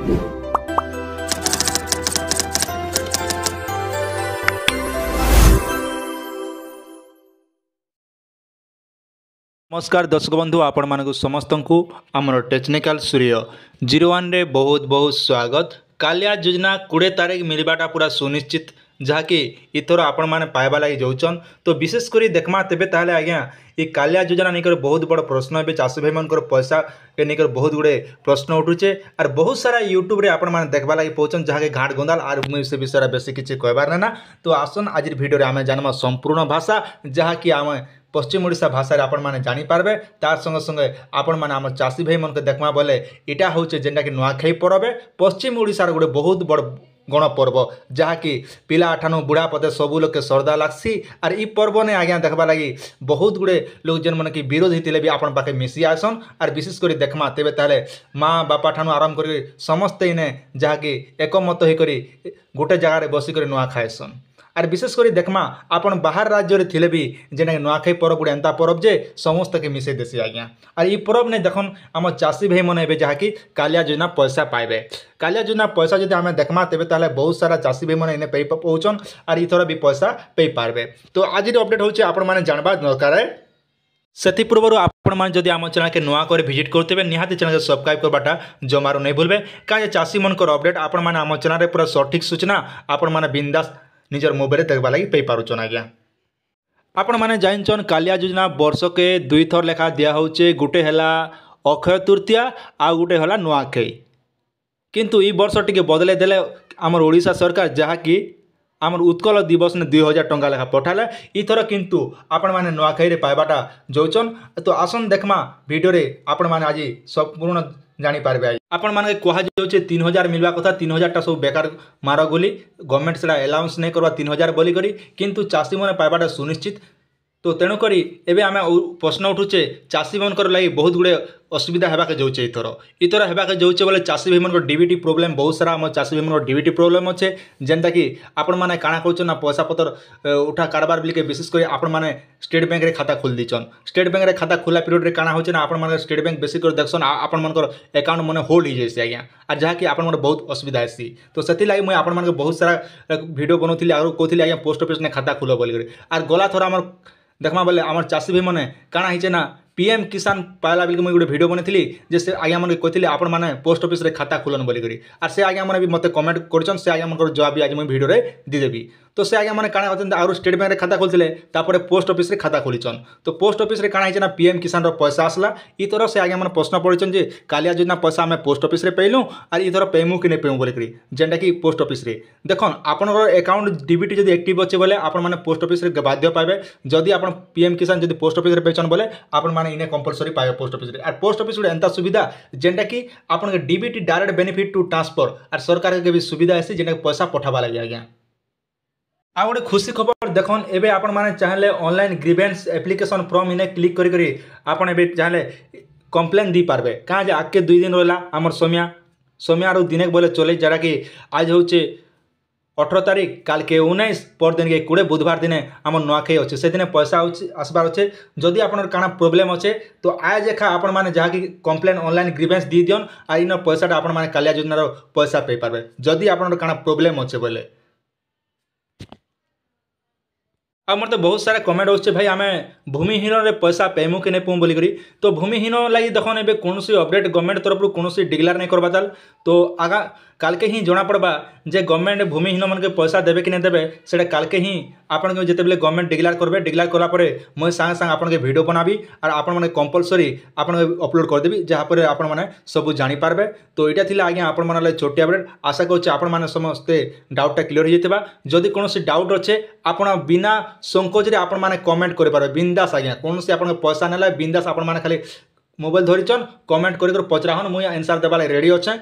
ନମସ୍କାର ଦର୍ଶକ ବନ୍ଧୁ ଆପଣମାନଙ୍କୁ ସମସ୍ତଙ୍କୁ ଆମର ଟେକ୍ନିକାଲ ସୂର୍ଯ୍ୟ ଜିରୋ ୱାନ୍ରେ ବହୁତ ବହୁତ ସ୍ୱାଗତ କାଲିଆ ଯୋଜନା କୋଡ଼ିଏ ତାରିଖ ମିଳିବାଟା ପୁରା ସୁନିଶ୍ଚିତ ଯାହାକି ଇଥର ଆପଣମାନେ ପାଇବା ଲାଗି ଯାଉଛନ୍ ତ ବିଶେଷ କରି ଦେଖ୍ମା ତେବେ ତାହେଲେ ଆଜ୍ଞା ଇ କାଳିଆ ଯୋଜନା ନେଇକରି ବହୁତ ବଡ଼ ପ୍ରଶ୍ନ ଏବେ ଚାଷୀ ଭାଇମାନଙ୍କର ପଇସାକେ ନେଇକରି ବହୁତ ଗୁଡ଼ିଏ ପ୍ରଶ୍ନ ଉଠୁଛେ ଆର୍ ବହୁତ ସାରା ୟୁଟ୍ୟୁବରେ ଆପଣମାନେ ଦେଖ୍ବା ଲାଗି ପାଉଛନ୍ ଯାହାକି ଘାଟ ଗନ୍ଦାଲ ଆର୍ ମୁଇଁ ସେ ବିଷୟରେ ବେଶୀ କିଛି କହିବାର ନା ତ ଆସନ୍ ଆଜିର ଭିଡ଼ିଓରେ ଆମେ ଜାଣିବା ସମ୍ପୂର୍ଣ୍ଣ ଭାଷା ଯାହାକି ଆମେ ପଶ୍ଚିମ ଓଡ଼ିଶା ଭାଷାରେ ଆପଣମାନେ ଜାଣିପାରିବେ ତାର୍ ସଙ୍ଗେ ସଙ୍ଗେ ଆପଣମାନେ ଆମ ଚାଷୀ ଭାଇମାନଙ୍କୁ ଦେଖ୍ମା ବୋଲେ ଇଟା ହେଉଛେ ଯେନ୍ଟାକି ନୂଆଖାଇ ପରବେ ପଶ୍ଚିମ ଓଡ଼ିଶାର ଗୋଟେ ବହୁତ ବଡ଼ ଗଣପର୍ବ ଯାହାକି ପିଲାଠାନୁ ବୁଢ଼ା ପଦେ ସବୁ ଲୋକେ ଶ୍ରଦ୍ଧା ଲାଗ୍ସି ଆର୍ ଇ ପର୍ବନେ ଆଜ୍ଞା ଦେଖ୍ବା ଲାଗି ବହୁତ ଗୁଡ଼େ ଲୋକ ଯେନ୍ମାନେ କି ବିରୋଧ ହେଇଥିଲେ ବି ଆପଣ ପାଖେ ମିଶି ଆସନ୍ ଆର୍ ବିଶେଷ କରି ଦେଖ୍ମା ତେବେ ତାହେଲେ ମା ବାପା ଠାନୁ ଆରମ୍ଭ କରି ସମସ୍ତେ ଇନେ ଯାହାକି ଏକମତ ହେଇକରି ଗୋଟେ ଜାଗାରେ ବସିକରି ନୂଆ ଖାଏସନ୍ আর বিশেষ করে দেখমা আপন বাহার রাজ্যের লে বি যেটা নয়াখাই পরব গোটে এন্তা পরব যে সমস্তকে মিশাই দেশি আজ্ঞা আর এই পরব নে দেখুন আমার চাষি ভাই মনে এবে যাকি কালিয়া যোজনা পয়সা পাইবে কালিয়া যোজনা পয়সা যদি আমি দেখমা তবে তাহলে বহু সারা চাষি ভাই মানে এনে পেয়ে পৌঁছন আর ইথর বি পয়সা পেয়ে পারবে তো আজির অপডেট হচ্ছে আপন মানে জানবা দরকার ସେଥିପୂର୍ବରୁ ଆପଣମାନେ ଯଦି ଆମ ଚ୍ୟାନେଲ୍କେ ନୂଆ କରି ଭିଜିଟ୍ କରୁଥିବେ ନିହାତି সবসক্রাইব করবাটা କରିବାଟା ଜମାରୁ ভুলবে কাজে କାହିଁକି ଚାଷୀମାନଙ୍କର অপডেট আপনার আমার ଚ୍ୟାନେଲ୍ରେ পুরো সঠিক সূচনা আপনার বিন্দাস निजर मोबाइल देखा लगे पाई पार आज्ञा आपण मैंने जान कालिया योजना बर्षके दुई थर लेखा दिहे गोटे है अक्षय तृतीया आ गोटे है नुआखई कितु ये बर्ष टे बदल आम ओडा सरकार जहाँकि আমার ଉତ୍କଳ ଦିବସନେ ଦୁଇ ହଜାର ଟଙ୍କା ଲେଖା ପଠାଲେ ଇଥର କିନ୍ତୁ ଆପଣମାନେ ନୂଆଖାଇରେ ପାଇବାଟା ଯୋଉଛନ୍ ତ ଆସନ୍ ଦେଖ୍ମା ଭିଡ଼ିଓରେ ଆପଣମାନେ ଆଜି ସମ୍ପୂର୍ଣ୍ଣ ଜାଣିପାରିବେ ଆଜି ଆପଣମାନେ କୁହାଯାଉଛେ ତିନି ହଜାର ମିଳିବା କଥା ତିନି ହଜାରଟା ସବୁ ବେକାର ମାର ବୋଲି ଗଭର୍ଣ୍ଣମେଣ୍ଟ ସେଟା ଆଲାଉନ୍ସ ନାଇଁ କରିବା ତିନି ହଜାର ବୋଲିକରି କିନ୍ତୁ ଚାଷୀମାନେ ପାଇବାଟା ସୁନିଶ୍ଚିତ ତ ତେଣୁକରି ଏବେ ଆମେ ପ୍ରଶ୍ନ ଉଠୁଛେ ଚାଷୀମାନଙ୍କର ଲାଗି ବହୁତ ଗୁଡ଼ିଏ অসুবিধা হওয়া যাচ্ছে এইথর এইথর হওয়া যাচ্ছে বেলে চাষী ভাইমান ডিভিটি প্রোবলেম বহু সারা আমার চাষী ভাইমান ডিভিটি প্রোবলেম অছে যেটা কি আপন মানে কাণা করছেন না পয়সা পতর উঠা কারবার বলিকে বিশেষ করে আপন মানে স্টেট ব্যাঙ্কের খাতা খোল দিচ্ছন স্টেট ব্যাঙ্কের খাতা খোলা পিরিয়ডে কাণা হচ্ছে না আপন মানে স্টেট ব্যাঙ্ক বেশি করে দেখছন আপন মানকর একাউন্ট মানে হোল্ড হয়ে যাইছে আজ্ঞা আর যা কি আপন মানে বহুত অসুবিধা আসি তো সেলাই মুই আপন মানকে বহুত সারা ভিডিও বনাউলি আর কৌলি আজ্ঞা পোস্ট অফিস নে খাতা খোল বলিকি আর গলা থর আমার দেখমা বেলে আমার চাষী ভাই মানে কাণা হয়েছে না ପିଏମ୍ କିଷାନ ପାଇଲା ବେଳକୁ ମୁଇଁ ଗୋଟେ ଭିଡ଼ିଓ ବନେଇଥିଲି ଯେ ସେ ଆଜ୍ଞାମାନେ କହିଥିଲେ ଆପଣମାନେ ପୋଷ୍ଟ ଅଫିସରେ ଖାତା ଖୋଲନ୍ ବୋଲିକରି ଆର୍ ସେ ଆଜ୍ଞାମାନେ ବି ମୋତେ କମେଣ୍ଟ କରିଛନ୍ ସେ ଆଜ୍ଞାମାନଙ୍କର ଜବାବ ବି ଆଜି ମୁଇଁ ଭିଡ଼ିଓରେ ଦେଇଦେବି তো সে আগে মানে কাণা অনেক আর স্টেট ব্যাঙ্কে খাতা খোললে তাপরে পোস্ট অফিসে খাতা খোলিছন তো পোস্ট অফিসে কাণা হয়েছে না পিএম কিষানর পয়সা আসলা ইথর সে আগে মানে প্রশ্ন পড়ছেন যে কালিয়া যোজনা পয়সা আমি পোস্ট অফিসে পেলু আর ইথর পেমু কি নেই পেমু বলিকি যেটা কি পোস্ট অফিসে দেখুন আপনার একাউন্ট ডিবিটি যদি একটিভ অছে বলে আপনার মানে পোস্ট অফিসে বাধ্য পাইবে যদি আপনার পিএম কিষান যদি পোস্ট অফিসে পেছন বলে আপনার মানে ইনে কম্পলসরি পাইবে পোস্ট অফিসে আর পোস্ট অফিস গোটে এন্তা সুবিধা যেটা কি আপনার DBT direct benefit to transfer আর সরকার के भी सुविधा ऐसी जेनटा पैसा पठावा लगे आज्ञा ଆଉ ଗୋଟେ ଖୁସି ଖବର ଦେଖନ୍ ଏବେ ଆପଣମାନେ ଚାହିଁଲେ ଅନଲାଇନ୍ ଗ୍ରିଭେନ୍ସ ଆପ୍ଲିକେସନ୍ ଫର୍ମ ଇନେ କ୍ଲିକ୍ କରି କରି ଆପଣ ଏବେ ଚାହିଁଲେ କମ୍ପ୍ଲେନ୍ ଦେଇପାରବେ କାଁ ଯେ ଆଗ୍କେ ଦୁଇ ଦିନ ରହିଲା ଆମର ସୋମିଆ ସୋମିଆରୁ ଦିନେ ବୋଲେ ଚଲେଇ ଯେନ୍ଟାକି ଆଜ୍ ହେଉଛେ ଅଠର ତାରିଖ କାଲ୍କେ ଉଣେଇଶ ପର ଦିନକେ କୋଡ଼ିଏ ବୁଧବାର ଦିନେ ଆମର ନୂଆଖାଇ ଅଛେ ସେଦିନେ ପଇସା ଅଛି ଆସିବାର ଅଛେ ଯଦି ଆପଣଙ୍କର କାଣା ପ୍ରୋବ୍ଲେମ୍ ଅଛେ ତ ଆଜ୍ ଏଖା ଆପଣମାନେ ଯାହାକି କମ୍ପ୍ଲେନ୍ ଅନଲାଇନ୍ ଗ୍ରିଭେନ୍ସ ଦେଇ ଦିଅନ୍ ଆର୍ ଇନ ପଇସାଟା ଆପଣମାନେ କାଲିଆ ଯୋଜନାର ପଇସା ପାଇପାରିବେ ଯଦି ଆପଣଙ୍କର କାଣା ପ୍ରୋବ୍ଲେମ୍ ଅଛେ ବୋଲେ आ मत बहुत सारा कमेंट हो भाई आम भूमिहीन पैसा पेमु कि नहीं पुँ बोल तो भूमिहीन लगी देखने कौन अपडेट गवर्नमेंट तरफ कौन डिक्लार नहीं करवा तो आगा কালকে হি জনা পড়বা যে গভর্নমেন্ট ভূমিহীন মানকে পয়সা দেবে কি না দেবে সেটা কালকে হি আপনাকে যেতবে গভর্নমেন্ট ডিক্লার করবে ডিক্লার কলাপরে মু সাং সাং আপনাকে ভিডিও বনাবি আর আপন মানে কম্পলসরি আপনাকে অপলোড করেদেবি যাপরে আপন মানে সবু জাঁপারবে তো এটা লা আজ্ঞা আপন মানে ছোটি আপডেট আশা করছি আপন মানে সমস্তে ডাউটটা ক্লিয়ার হয়ে যাই যদি কোণী ডাউট অছে আপনার বিনা সংকোচে আপন মানে কমেন্ট করে পারবে বিন্দাস আজ্ঞা কোণী আপনার পয়সা নেলা বিন্দাস আপন মানে খালি মোবাইল ধরিছন কমেন্ট করি পচরাহন মুই আনসার দেবার রেডি অছে